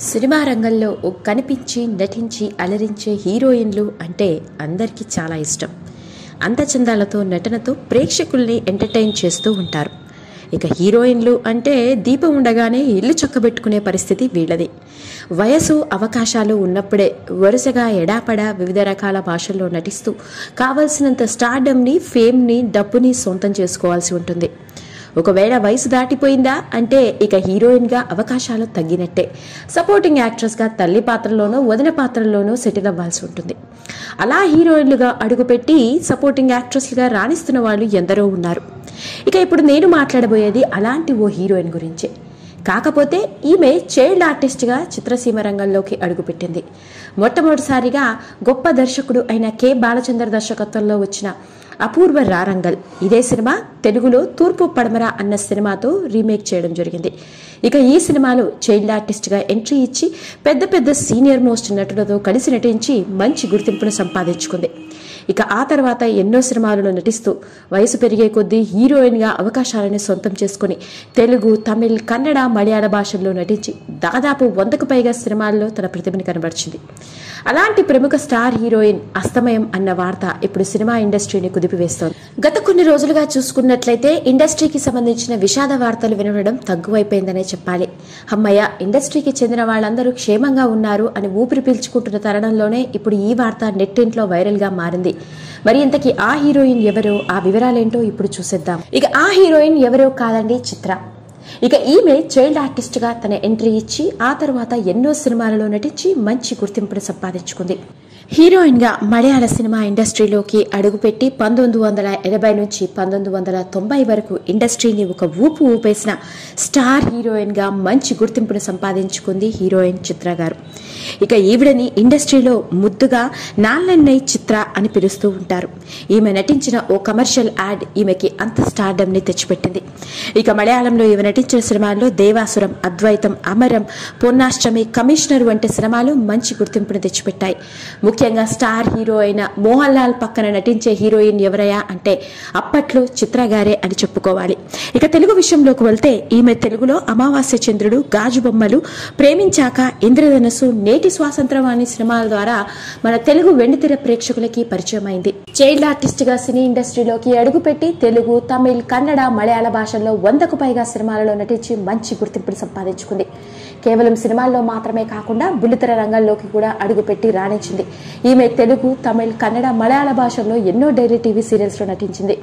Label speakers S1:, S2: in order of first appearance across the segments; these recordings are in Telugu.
S1: సినిమా రంగంలో కనిపించి నటించి అలరించే హీరోయిన్లు అంటే అందరికీ చాలా ఇష్టం. అందచందాలతో నటనతో ప్రేక్షకుల్ని ఎంటర్టైన్ చేస్తూ ఉంటారు. ఇక హీరోయిన్లు అంటే దీపం ఉండగానే ఇల్లు చక్కబెట్టుకునే పరిస్థితి వీళ్ళది. వయసు అవకాశాలు ఉన్నప్పుడే వరుసగా ఎడాపడా వివిధ రకాల భాషల్లో నటిస్తూ కావలసినంత స్టార్డమ్ని ఫేమ్ని డబ్బుని సొంతం చేసుకోవాల్సి ఉంటుంది. ఒకవేళ వయసు దాటిపోయిందా అంటే ఇక హీరోయిన్గా అవకాశాలు తగ్గినట్టే. సపోర్టింగ్ యాక్ట్రెస్గా తల్లి పాత్రలోనో వదిన పాత్రలోనో సెటిల్ అవ్వాల్సి ఉంటుంది. అలా హీరోయిన్లుగా అడుగుపెట్టి సపోర్టింగ్ యాక్ట్రెస్లుగా రాణిస్తున్న వాళ్ళు ఎందరో ఉన్నారు. ఇక ఇప్పుడు నేను మాట్లాడబోయేది అలాంటి ఓ హీరోయిన్ గురించే. కాకపోతే ఈమె చైల్డ్ ఆర్టిస్ట్గా చిత్రసీమ రంగంలోకి అడుగుపెట్టింది. మొట్టమొదటిసారిగా గొప్ప దర్శకుడు అయిన కె. బాలచంద్ర దర్శకత్వంలో వచ్చిన అపూర్వ రారంగల్. ఇదే సినిమా తెలుగులో తూర్పు పడమర అన్న సినిమాతో రీమేక్ చేయడం జరిగింది. ఇక ఈ సినిమాలో చైల్డ్ ఆర్టిస్ట్గా ఎంట్రీ ఇచ్చి పెద్ద పెద్ద సీనియర్ మోస్ట్ నటులతో కలిసి నటించి మంచి గుర్తింపును సంపాదించుకుంది. ఇక ఆ తర్వాత ఎన్నో సినిమాలలో నటిస్తూ వయసు పెరిగే కొద్దీ హీరోయిన్గా అవకాశాలను సొంతం చేసుకుని తెలుగు తమిళ్ కన్నడ మలయాళ భాషల్లో నటించి దాదాపు వందకు పైగా సినిమాల్లో తన ప్రతిభని కనబరిచింది. అలాంటి ప్రముఖ స్టార్ హీరోయిన్ అస్తమయం అన్న వార్త ఇప్పుడు సినిమా ఇండస్ట్రీని కుదిపివేస్తోంది. గత కొన్ని రోజులుగా చూసుకున్నట్లయితే ఇండస్ట్రీకి సంబంధించిన విషాద వార్తలు వినడం తగ్గువైపోయిందనే చెప్పాలి. అమ్మయ్య ఇండస్ట్రీకి చెందిన వాళ్ళందరూ క్షేమంగా ఉన్నారు అని ఊపిరి పీల్చుకుంటున్న తరుణంలోనే ఇప్పుడు ఈ వార్త నెట్టింట్లో వైరల్గా మారింది. మరి ఇంతకీ ఆ హీరోయిన్ ఎవరో ఆ వివరాలేంటో ఇప్పుడు చూసేద్దాం. ఇక ఆ హీరోయిన్ ఎవరో కాదండి చిత్ర. ఇక ఈమె చైల్డ్ ఆర్టిస్ట్గా తన ఎంట్రీ ఇచ్చి ఆ తర్వాత ఎన్నో సినిమాలలో నటించి మంచి గుర్తింపును సంపాదించుకుంది. హీరోయిన్గా మలయాళ సినిమా ఇండస్ట్రీలోకి అడుగుపెట్టి పంతొమ్మిది వందల ఎనభై నుంచి పంతొమ్మిది వందల తొంభై వరకు ఇండస్ట్రీని ఒక ఊపు ఊపేసిన స్టార్ హీరోయిన్గా మంచి గుర్తింపును సంపాదించుకుంది హీరోయిన్ చిత్ర గారు. ఇక ఈవిడని ఇండస్ట్రీలో ముద్దుగా నాల్లెన్నై చిత్ర అని పిలుస్తూ ఉంటారు. ఈమె నటించిన ఓ కమర్షియల్ యాడ్ ఈమెకి అంత స్టార్డమ్ని తెచ్చిపెట్టింది. ఇక మలయాళంలో ఈమె నటించిన సినిమాల్లో దేవాసురం అద్వైతం అమరం పొన్నాష్టమి కమిషనర్ వంటి సినిమాలు మంచి గుర్తింపును తెచ్చిపెట్టాయి. ముఖ్యంగా స్టార్ హీరో అయిన మోహన్ లాల్ పక్కన నటించే హీరోయిన్ ఎవరయ్యా అంటే అప్పట్లో చిత్ర గారే అని చెప్పుకోవాలి. ఇక తెలుగు విషయంలోకి వెళ్తే ఈమె తెలుగులో అమావాస్య చంద్రుడు గాజు బొమ్మలు ప్రేమించాక ఇంద్రధనస్సు నేటి స్వాతంత్రవాణి సినిమాల ద్వారా మన తెలుగు వెండితెర ప్రేక్షకులకి పరిచయం అయింది చైల్డ్ ఆర్టిస్ట్గా సినీ ఇండస్ట్రీలోకి అడుగుపెట్టి తెలుగు తమిళ్ కన్నడ మలయాళ భాషల్లో వందకు పైగా సినిమాలలో నటించి మంచి గుర్తింపును సంపాదించుకుంది. కేవలం సినిమాల్లో మాత్రమే కాకుండా బుల్లితెర రంగంలోకి కూడా అడుగుపెట్టి రాణించింది. ఈమె తెలుగు తమిళ్ కన్నడ మలయాళ భాషల్లో ఎన్నో డైరీ టీవీ సీరియల్స్లో నటించింది.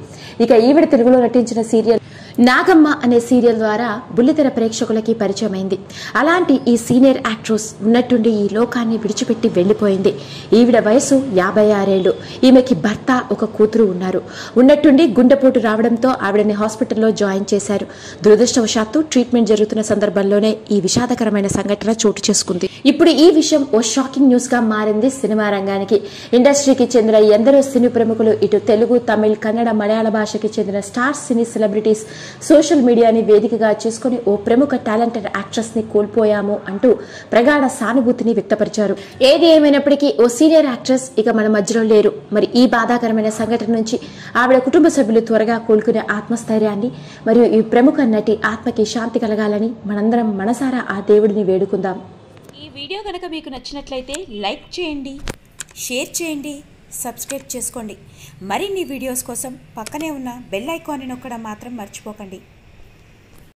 S1: ఇక ఈవిడ తెలుగులో నటించిన సీరియల్ నాగమ్మ అనే సీరియల్ ద్వారా బుల్లితెర ప్రేక్షకులకి పరిచయమైంది. అలాంటి ఈ సీనియర్ యాక్ట్రెస్ ఉన్నట్టుండి ఈ లోకాన్ని విడిచిపెట్టి వెళ్ళిపోయింది. ఈవిడ వయసు యాభై ఆరేళ్ళు ఈమెకి భర్త ఒక కూతురు ఉన్నారు. ఉన్నట్టుండి గుండెపోటు రావడంతో ఆవిడని హాస్పిటల్లో జాయిన్ చేశారు. దురదృష్టవశాత్తు ట్రీట్మెంట్ జరుగుతున్న సందర్భంలోనే ఈ విషాదకరమైన సంఘటన చోటు చేసుకుంది. ఇప్పుడు ఈ విషయం ఓ షాకింగ్ న్యూస్గా మారింది సినిమా రంగానికి. ఇండస్ట్రీకి చెందిన ఎందరో సినీ ప్రముఖులు ఇటు తెలుగు తమిళ్ కన్నడ మలయాళ భాషకి చెందిన స్టార్ సినీ సెలబ్రిటీస్ సోషల్ మీడియాని వేదికగా చేసుకుని ఓ ప్రముఖ టాలెంటెడ్ యాక్ట్రెస్ని కోల్పోయాము అంటూ ప్రగాఢ సానుభూతిని వ్యక్తపరిచారు. ఏది ఏమైనప్పటికీ ఓ సీనియర్ యాక్ట్రెస్ ఇక మన మధ్యలో లేరు. మరి ఈ బాధాకరమైన సంఘటన నుంచి ఆవిడ కుటుంబ సభ్యులు త్వరగా కోలుకునే ఆత్మస్థైర్యాన్ని మరియు ఈ ప్రముఖ నటి ఆత్మకి శాంతి కలగాలని మనందరం మనసారా ఆ దేవుడిని వేడుకుందాం.
S2: ఈ వీడియో కనుక మీకు నచ్చినట్లయితే లైక్ చేయండి షేర్ చేయండి సబ్స్క్రైబ్ చేసుకోండి. మరిన్ని వీడియోస్ కోసం పక్కనే ఉన్న బెల్ ఐకాన్ని నొక్కడం మాత్రం మర్చిపోకండి.